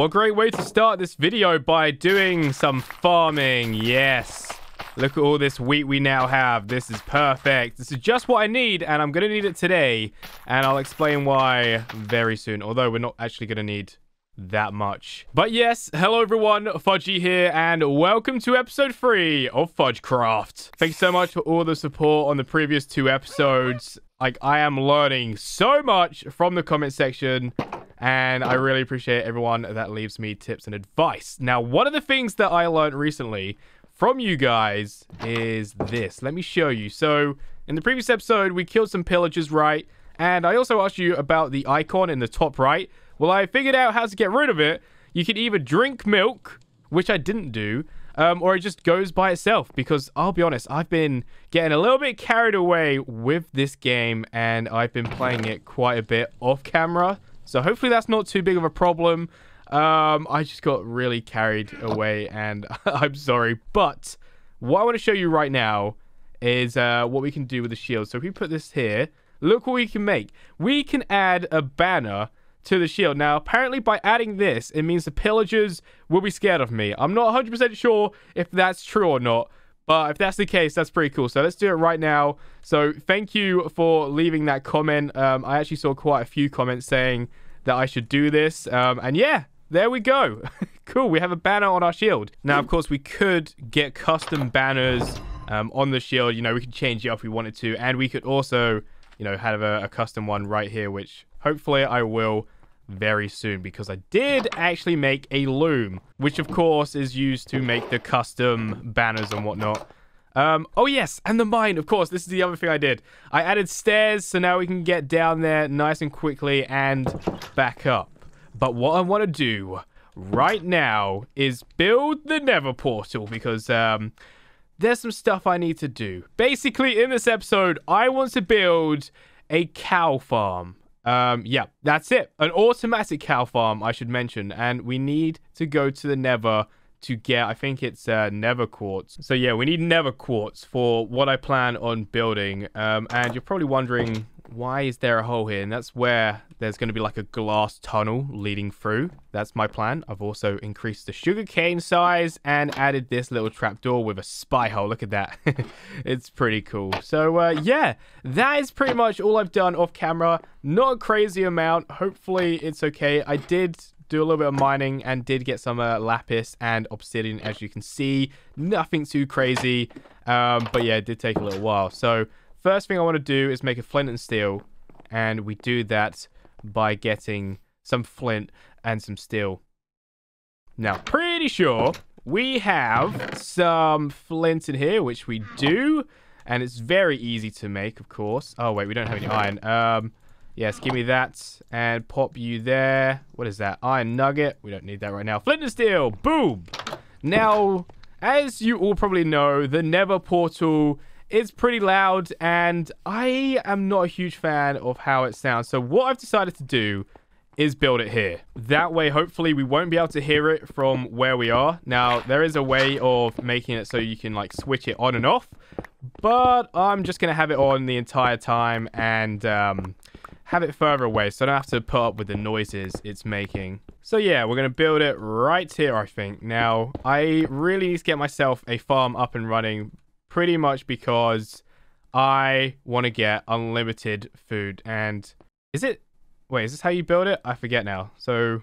What great way to start this video by doing some farming. Yes. Look at all this wheat we now have. This is perfect. This is just what I need, and I'm going to need it today. And I'll explain why very soon, although we're not actually going to need that much. But yes, hello everyone, Fudgy here, and welcome to episode 3 of Fudgecraft. Thanks so much for all the support on the previous two episodes. Like, I am learning so much from the comment section, and I really appreciate everyone that leaves me tips and advice. Now, one of the things that I learned recently from you guys is this. Let me show you. So, in the previous episode, we killed some pillagers, right? And I also asked you about the icon in the top right. Well, I figured out how to get rid of it. You can either drink milk, which I didn't do, um, or it just goes by itself. Because I'll be honest, I've been getting a little bit carried away with this game, and I've been playing it quite a bit off camera. So hopefully that's not too big of a problem. Um, I just got really carried away, and I'm sorry. But what I want to show you right now is uh, what we can do with the shield. So if we put this here, look what we can make. We can add a banner to the shield. Now, apparently by adding this, it means the pillagers will be scared of me. I'm not 100% sure if that's true or not, but if that's the case, that's pretty cool. So let's do it right now. So thank you for leaving that comment. Um, I actually saw quite a few comments saying that I should do this. Um, and yeah, there we go. cool, we have a banner on our shield. Now, of course, we could get custom banners um, on the shield. You know, we could change it if we wanted to. And we could also, you know, have a, a custom one right here, which hopefully I will very soon because I did actually make a loom, which of course is used to make the custom banners and whatnot. Um, oh yes, and the mine, of course, this is the other thing I did. I added stairs, so now we can get down there nice and quickly and back up. But what I want to do right now is build the nether portal because, um, there's some stuff I need to do. Basically, in this episode, I want to build a cow farm. Um, yeah, that's it. An automatic cow farm, I should mention. And we need to go to the Nether to get, I think it's uh, nether quartz. So yeah, we need Nether quartz for what I plan on building. Um, and you're probably wondering, why is there a hole here? And that's where there's going to be like a glass tunnel leading through. That's my plan. I've also increased the sugarcane size and added this little trapdoor with a spy hole. Look at that. it's pretty cool. So uh, yeah, that is pretty much all I've done off camera. Not a crazy amount. Hopefully it's okay. I did do a little bit of mining and did get some uh, lapis and obsidian as you can see nothing too crazy um, but yeah it did take a little while so First thing I want to do is make a flint and steel. And we do that by getting some flint and some steel. Now, pretty sure we have some flint in here, which we do. And it's very easy to make, of course. Oh, wait, we don't have any iron. Um, yes, give me that. And pop you there. What is that? Iron nugget. We don't need that right now. Flint and steel. Boom. Now, as you all probably know, the nether portal it's pretty loud, and I am not a huge fan of how it sounds. So what I've decided to do is build it here. That way, hopefully, we won't be able to hear it from where we are. Now, there is a way of making it so you can, like, switch it on and off. But I'm just going to have it on the entire time and um, have it further away so I don't have to put up with the noises it's making. So yeah, we're going to build it right here, I think. Now, I really need to get myself a farm up and running pretty much because I want to get unlimited food. And is it... Wait, is this how you build it? I forget now. So,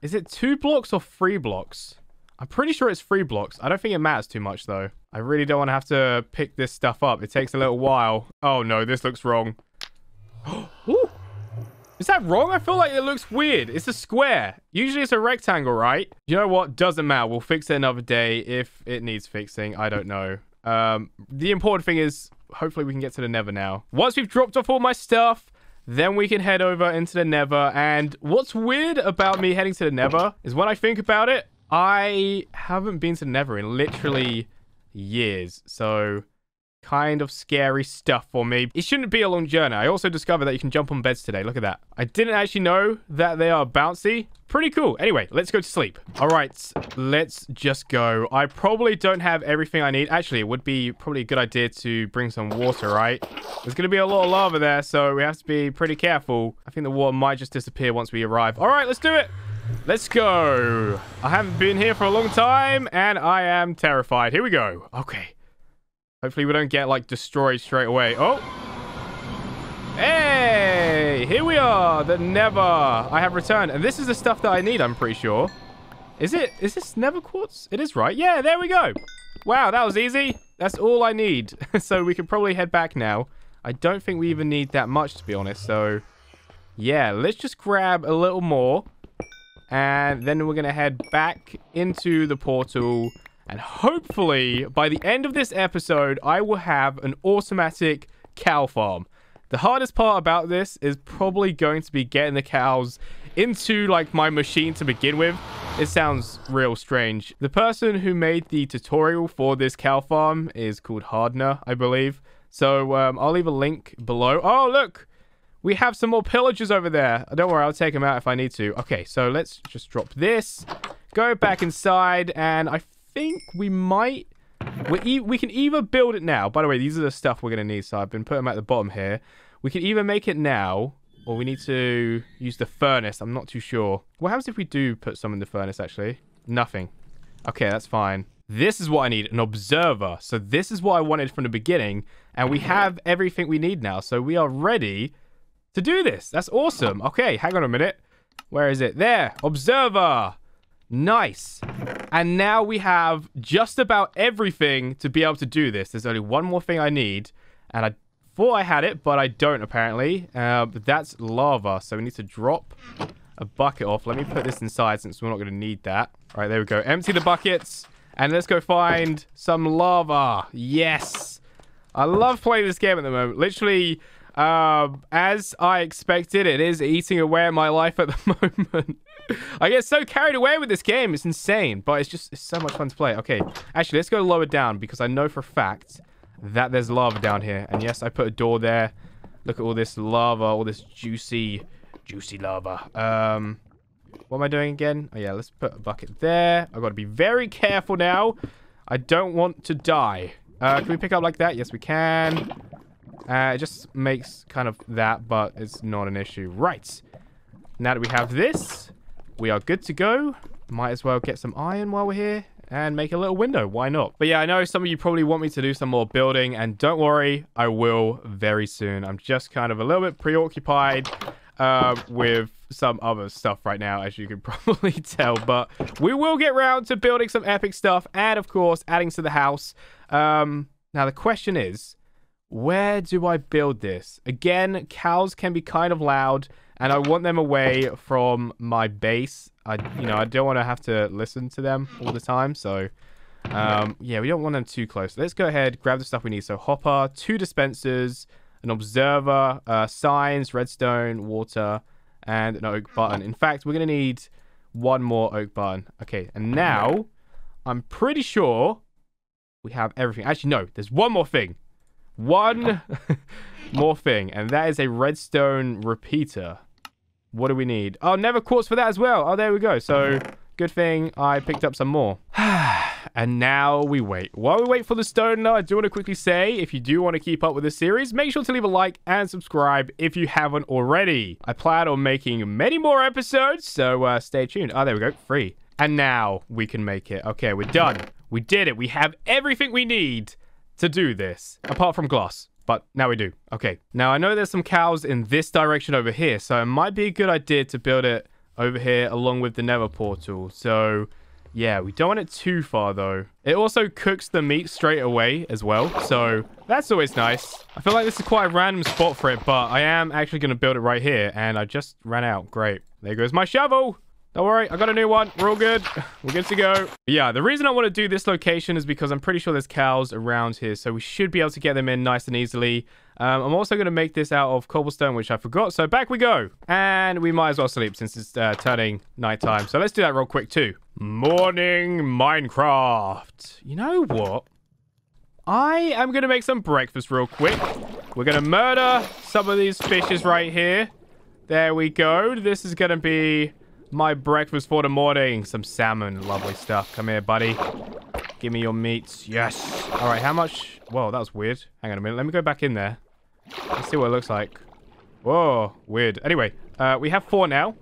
is it two blocks or three blocks? I'm pretty sure it's three blocks. I don't think it matters too much, though. I really don't want to have to pick this stuff up. It takes a little while. Oh, no, this looks wrong. Is that wrong? I feel like it looks weird. It's a square. Usually it's a rectangle, right? You know what? Doesn't matter. We'll fix it another day if it needs fixing. I don't know. Um, the important thing is, hopefully we can get to the nether now. Once we've dropped off all my stuff, then we can head over into the nether. And what's weird about me heading to the nether is when I think about it, I haven't been to the nether in literally years. So kind of scary stuff for me. It shouldn't be a long journey. I also discovered that you can jump on beds today. Look at that. I didn't actually know that they are bouncy. Pretty cool. Anyway, let's go to sleep. All right, let's just go. I probably don't have everything I need. Actually, it would be probably a good idea to bring some water, right? There's going to be a lot of lava there, so we have to be pretty careful. I think the water might just disappear once we arrive. All right, let's do it. Let's go. I haven't been here for a long time, and I am terrified. Here we go. Okay. Hopefully we don't get, like, destroyed straight away. Oh! Hey! Here we are! The Nether! I have returned. And this is the stuff that I need, I'm pretty sure. Is it? Is this Nether quartz? It is, right? Yeah, there we go. Wow, that was easy. That's all I need. so we can probably head back now. I don't think we even need that much, to be honest. So, yeah, let's just grab a little more. And then we're going to head back into the portal. And hopefully, by the end of this episode, I will have an automatic cow farm. The hardest part about this is probably going to be getting the cows into like my machine to begin with. It sounds real strange. The person who made the tutorial for this cow farm is called Hardner, I believe. So um, I'll leave a link below. Oh, look! We have some more pillagers over there. Don't worry, I'll take them out if I need to. Okay, so let's just drop this. Go back inside, and I think we might... We, e we can either build it now. By the way, these are the stuff we're going to need, so I've been putting them at the bottom here. We can either make it now, or we need to use the furnace. I'm not too sure. What happens if we do put some in the furnace, actually? Nothing. Okay, that's fine. This is what I need, an observer. So this is what I wanted from the beginning, and we have everything we need now. So we are ready to do this. That's awesome. Okay, hang on a minute. Where is it? There, observer. Nice. And now we have just about everything to be able to do this. There's only one more thing I need, and I thought I had it, but I don't apparently. Uh, but that's lava, so we need to drop a bucket off. Let me put this inside since we're not going to need that. All right, there we go. Empty the buckets, and let's go find some lava. Yes. I love playing this game at the moment. Literally, um, as I expected, it is eating away at my life at the moment. I get so carried away with this game. It's insane, but it's just it's so much fun to play. Okay, actually, let's go lower down because I know for a fact that there's lava down here. And yes, I put a door there. Look at all this lava, all this juicy, juicy lava. Um, what am I doing again? Oh, yeah, let's put a bucket there. I've got to be very careful now. I don't want to die. Uh, can we pick up like that? Yes, we can. Uh, it just makes kind of that, but it's not an issue. Right. Now that we have this, we are good to go. Might as well get some iron while we're here and make a little window. Why not? But yeah, I know some of you probably want me to do some more building, and don't worry, I will very soon. I'm just kind of a little bit preoccupied uh, with some other stuff right now, as you can probably tell. But we will get around to building some epic stuff, and of course, adding to the house. Um, now, the question is, where do I build this? Again, cows can be kind of loud, and I want them away from my base. I, you know, I don't want to have to listen to them all the time. So, um, yeah, we don't want them too close. Let's go ahead, grab the stuff we need. So, hopper, two dispensers, an observer, uh, signs, redstone, water, and an oak button. In fact, we're going to need one more oak button. Okay, and now I'm pretty sure we have everything. Actually, no, there's one more thing. One more thing, and that is a redstone repeater. What do we need? Oh, nether quartz for that as well. Oh, there we go. So, good thing I picked up some more. and now we wait. While we wait for the stone, though, I do want to quickly say, if you do want to keep up with this series, make sure to leave a like and subscribe if you haven't already. I plan on making many more episodes, so uh, stay tuned. Oh, there we go. Free. And now we can make it. Okay, we're done. We did it. We have everything we need to do this, apart from glass. But now we do. Okay. Now I know there's some cows in this direction over here, so it might be a good idea to build it over here along with the nether portal. So yeah, we don't want it too far though. It also cooks the meat straight away as well. So that's always nice. I feel like this is quite a random spot for it, but I am actually going to build it right here. And I just ran out. Great. There goes my shovel. Don't worry, I got a new one. We're all good. We're good to go. Yeah, the reason I want to do this location is because I'm pretty sure there's cows around here, so we should be able to get them in nice and easily. Um, I'm also going to make this out of cobblestone, which I forgot, so back we go. And we might as well sleep since it's uh, turning nighttime. So let's do that real quick too. Morning Minecraft. You know what? I am going to make some breakfast real quick. We're going to murder some of these fishes right here. There we go. This is going to be my breakfast for the morning. Some salmon. Lovely stuff. Come here, buddy. Give me your meats. Yes. All right, how much? Whoa, that was weird. Hang on a minute. Let me go back in there. Let's see what it looks like. Whoa, weird. Anyway, uh, we have four now.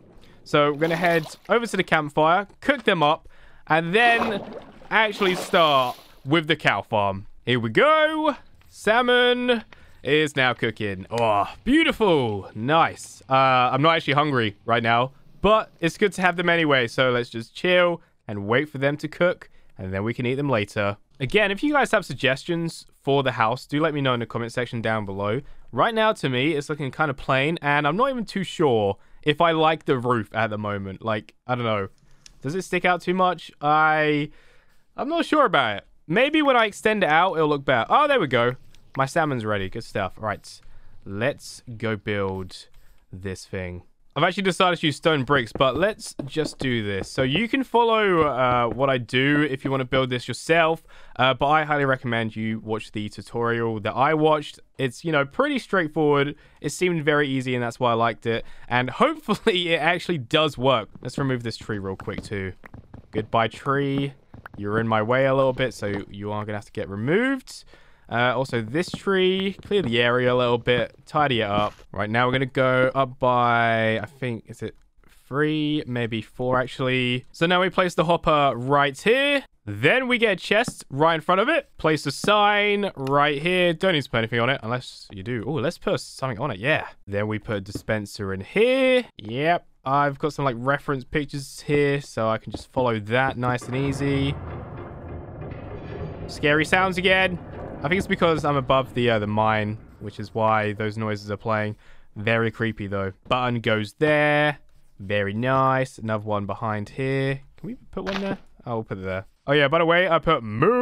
So we're going to head over to the campfire, cook them up, and then actually start with the cow farm. Here we go. Salmon is now cooking. Oh, beautiful. Nice. Uh, I'm not actually hungry right now, but it's good to have them anyway. So let's just chill and wait for them to cook, and then we can eat them later. Again, if you guys have suggestions for the house, do let me know in the comment section down below. Right now, to me, it's looking kind of plain, and I'm not even too sure if I like the roof at the moment. Like, I don't know. Does it stick out too much? I... I'm not sure about it. Maybe when I extend it out, it'll look better. Oh, there we go. My salmon's ready. Good stuff. All right. Let's go build this thing. I've actually decided to use stone bricks, but let's just do this. So you can follow uh, what I do if you want to build this yourself, uh, but I highly recommend you watch the tutorial that I watched. It's, you know, pretty straightforward. It seemed very easy, and that's why I liked it. And hopefully it actually does work. Let's remove this tree real quick, too. Goodbye, tree. You're in my way a little bit, so you are going to have to get removed. Uh, also, this tree, clear the area a little bit, tidy it up. Right now, we're going to go up by, I think, is it three, maybe four, actually. So now we place the hopper right here. Then we get a chest right in front of it. Place a sign right here. Don't need to put anything on it unless you do. Oh, let's put something on it. Yeah. Then we put a dispenser in here. Yep. I've got some like reference pictures here so I can just follow that nice and easy. Scary sounds again. I think it's because I'm above the uh, the mine, which is why those noises are playing. Very creepy though. Button goes there. Very nice. Another one behind here. Can we put one there? Oh, we'll put it there. Oh yeah, by the way, I put moo.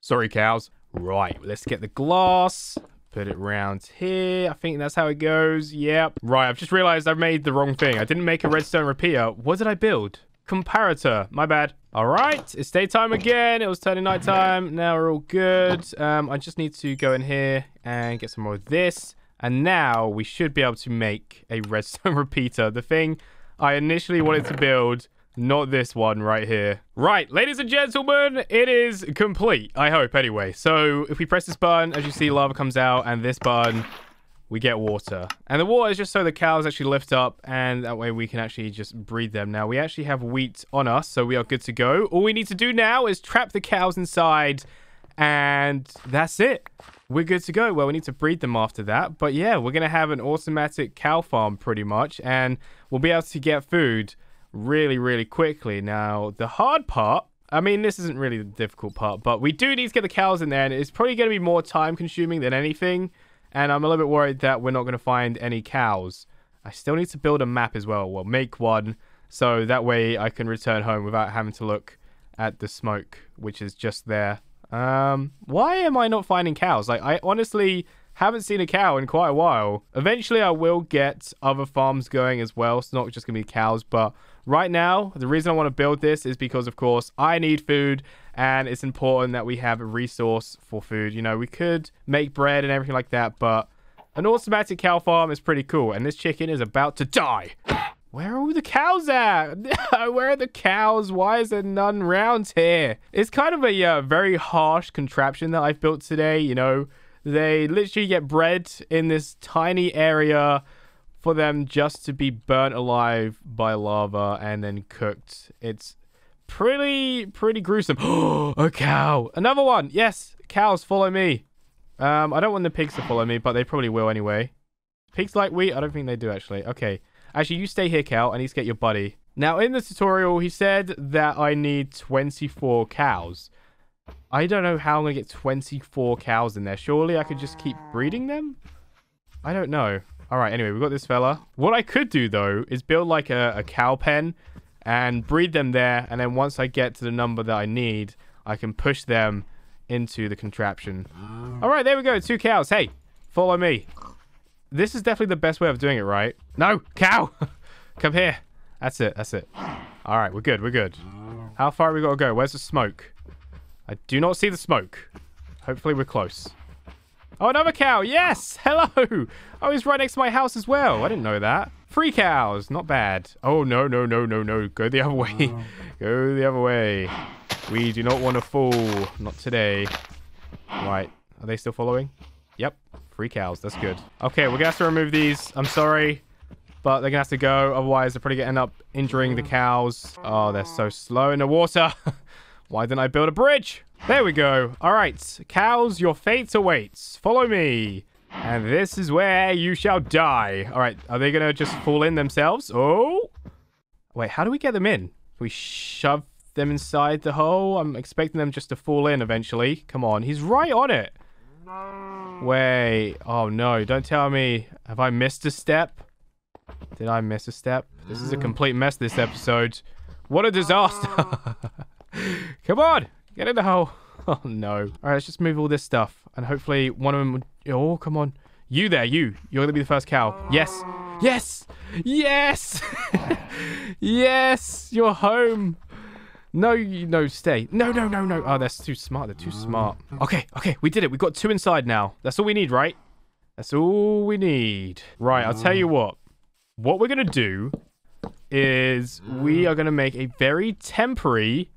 Sorry, cows. Right, let's get the glass. Put it round here. I think that's how it goes. Yep. Right, I've just realized I've made the wrong thing. I didn't make a redstone repeater. What did I build? Comparator. My bad. All right, it's daytime again. It was turning nighttime. Now we're all good. Um, I just need to go in here and get some more of this. And now we should be able to make a redstone repeater. The thing I initially wanted to build, not this one right here. Right, ladies and gentlemen, it is complete. I hope, anyway. So if we press this button, as you see, lava comes out. And this button we get water. And the water is just so the cows actually lift up and that way we can actually just breed them. Now, we actually have wheat on us, so we are good to go. All we need to do now is trap the cows inside and that's it. We're good to go. Well, we need to breed them after that. But yeah, we're going to have an automatic cow farm pretty much and we'll be able to get food really, really quickly. Now, the hard part I mean, this isn't really the difficult part, but we do need to get the cows in there, and it's probably going to be more time consuming than anything. And I'm a little bit worried that we're not going to find any cows. I still need to build a map as well. Well, make one. So that way I can return home without having to look at the smoke, which is just there. Um, why am I not finding cows? Like, I honestly haven't seen a cow in quite a while. Eventually, I will get other farms going as well. It's not just going to be cows, but right now, the reason I want to build this is because, of course, I need food and it's important that we have a resource for food. You know, we could make bread and everything like that, but an automatic cow farm is pretty cool, and this chicken is about to die. Where are all the cows at? Where are the cows? Why is there none around here? It's kind of a uh, very harsh contraption that I've built today, you know. They literally get bred in this tiny area for them just to be burnt alive by lava and then cooked. It's pretty, pretty gruesome. Oh, a cow. Another one. Yes, cows, follow me. Um, I don't want the pigs to follow me, but they probably will anyway. Pigs like wheat? I don't think they do, actually. Okay. Actually, you stay here, cow. I need to get your buddy. Now, in the tutorial, he said that I need 24 cows. I don't know how I'm going to get 24 cows in there. Surely I could just keep breeding them? I don't know. All right, anyway, we've got this fella. What I could do, though, is build like a, a cow pen and breed them there. And then once I get to the number that I need, I can push them into the contraption. Ah. All right, there we go. Two cows. Hey, follow me. This is definitely the best way of doing it, right? No, cow. Come here. That's it. That's it. All right, we're good. We're good. Ah. How far we got to go? Where's the smoke? I do not see the smoke. Hopefully we're close. Oh, another cow. Yes. Hello. Oh, he's right next to my house as well. I didn't know that. Three cows. Not bad. Oh, no, no, no, no, no. Go the other way. Oh. Go the other way. We do not want to fall. Not today. Right. Are they still following? Yep. three cows. That's good. Okay, we're going to have to remove these. I'm sorry, but they're going to have to go. Otherwise, they're probably going to end up injuring the cows. Oh, they're so slow in the water. Why didn't I build a bridge? There we go. All right, cows, your fate awaits. Follow me. And this is where you shall die. All right, are they going to just fall in themselves? Oh. Wait, how do we get them in? We shove them inside the hole? I'm expecting them just to fall in eventually. Come on, he's right on it. Wait. Oh, no. Don't tell me. Have I missed a step? Did I miss a step? This is a complete mess this episode. What a disaster. Come on. Get in the hole. Oh, no. All right, let's just move all this stuff. And hopefully one of them would... Oh, come on. You there, you. You're to be the first cow. Yes. Yes. Yes. yes. You're home. No, no, stay. No, no, no, no. Oh, that's too smart. They're too smart. Okay, okay, we did it. We got two inside now. That's all we need, right? That's all we need. Right, I'll tell you what. What we're going to do is we are going to make a very temporary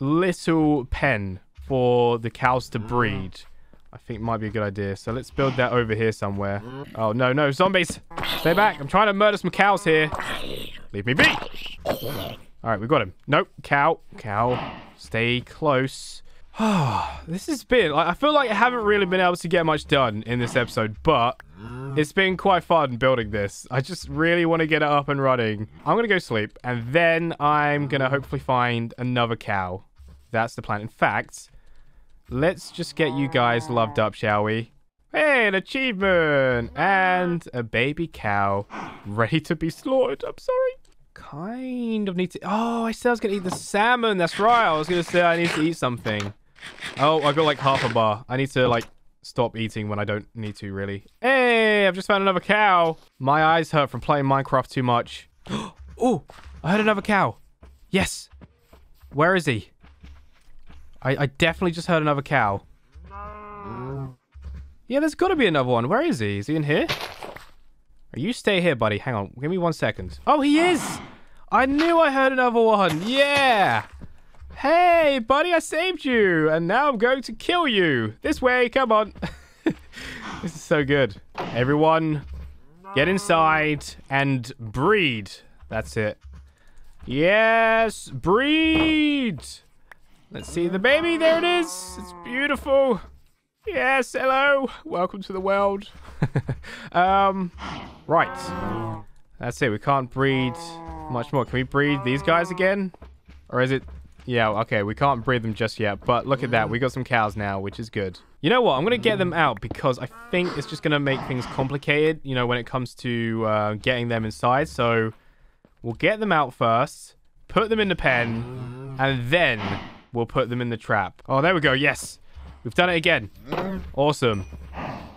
little pen for the cows to mm. breed. I think might be a good idea. So let's build that over here somewhere. Oh, no, no. Zombies. Stay back. I'm trying to murder some cows here. Leave me be. All right, we got him. Nope. Cow. Cow. Stay close. this has been... Like, I feel like I haven't really been able to get much done in this episode, but it's been quite fun building this. I just really want to get it up and running. I'm going to go sleep, and then I'm going to hopefully find another cow. That's the plan. In fact, let's just get you guys loved up, shall we? Hey, an achievement! And a baby cow ready to be slaughtered. I'm sorry. Kind of need to... Oh, I said I was going to eat the salmon. That's right. I was going to say I need to eat something. Oh, I got like half a bar. I need to like stop eating when I don't need to, really. Hey, I've just found another cow. My eyes hurt from playing Minecraft too much. oh, I heard another cow. Yes. Where is he? I, I definitely just heard another cow. Yeah, there's got to be another one. Where is he? Is he in here? You stay here, buddy. Hang on. Give me one second. Oh, he is! I knew I heard another one. Yeah! Hey, buddy, I saved you. And now I'm going to kill you. This way. Come on. this is so good. Everyone, get inside and breed. That's it. Yes, breed. Let's see the baby. There it is. It's beautiful. Yes, hello. Welcome to the world. um, right. That's it. We can't breed much more. Can we breed these guys again? Or is it... Yeah, okay. We can't breed them just yet. But look at that. We got some cows now, which is good. You know what? I'm going to get them out because I think it's just going to make things complicated, you know, when it comes to uh, getting them inside. So we'll get them out first, put them in the pen, and then we'll put them in the trap. Oh, there we go. Yes. We've done it again. Awesome.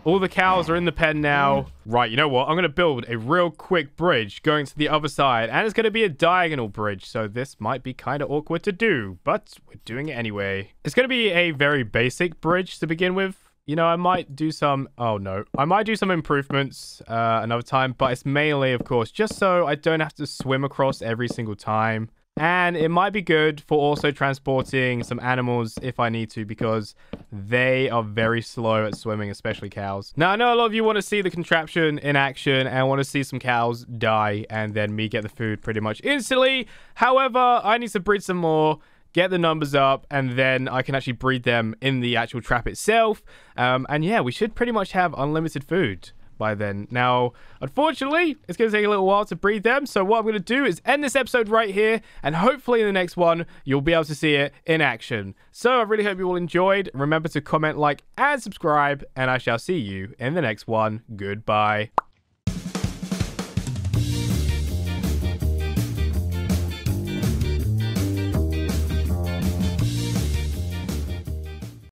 All the cows are in the pen now. Right, you know what? I'm going to build a real quick bridge going to the other side. And it's going to be a diagonal bridge. So this might be kind of awkward to do. But we're doing it anyway. It's going to be a very basic bridge to begin with. You know, I might do some... Oh, no. I might do some improvements uh, another time. But it's mainly, of course, just so I don't have to swim across every single time. And it might be good for also transporting some animals if I need to because they are very slow at swimming, especially cows. Now, I know a lot of you want to see the contraption in action and want to see some cows die and then me get the food pretty much instantly. However, I need to breed some more get the numbers up, and then I can actually breed them in the actual trap itself. Um, and yeah, we should pretty much have unlimited food by then. Now, unfortunately, it's going to take a little while to breed them. So what I'm going to do is end this episode right here. And hopefully in the next one, you'll be able to see it in action. So I really hope you all enjoyed. Remember to comment, like, and subscribe. And I shall see you in the next one. Goodbye.